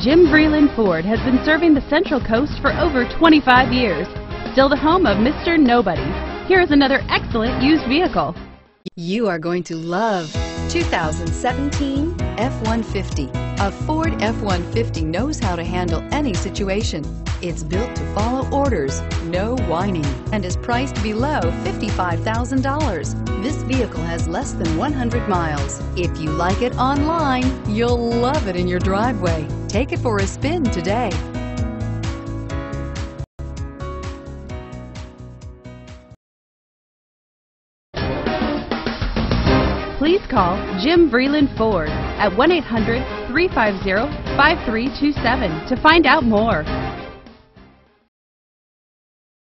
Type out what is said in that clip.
Jim Vreeland Ford has been serving the Central Coast for over 25 years. Still the home of Mr. Nobody. Here is another excellent used vehicle. You are going to love 2017 F-150. A Ford F-150 knows how to handle any situation. It's built to follow orders, no whining, and is priced below $55,000. This vehicle has less than 100 miles. If you like it online, you'll love it in your driveway. Take it for a spin today. Please call Jim Vreeland Ford at 1-800-350-5327 to find out more.